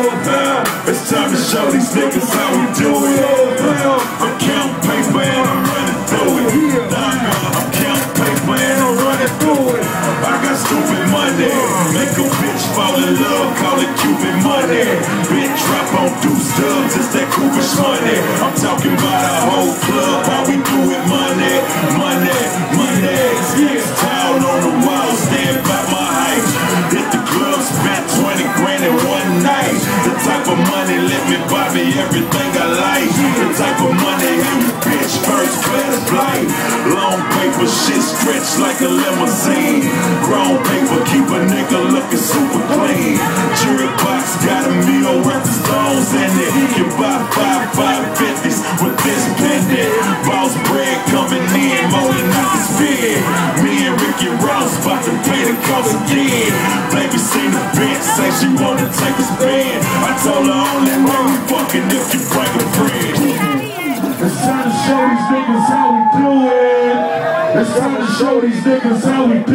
It's time to show these niggas how we do it. I'm counting paper and I'm running through it. I'm counting paper and I'm running through it. I got stupid money. Make a bitch fall in love, call it Cuban money. Bitch drop on two stubs, it's that Cooper's money. I'm talking about a whole everything I like. The type of money you bitch first class flight. Long paper shit stretched like a limousine. Grown paper keep a nigga looking super clean. Jury box got a meal worth of stones in it. You buy five five fifties with this pendant. Boss bread coming in more than I can spend. Me and Ricky Ross about to pay the cost again. Baby seen the bitch say she wanna take a spin. I told her fucking if you. It's time to show these niggas how we do it. It's time to show these niggas how we do it.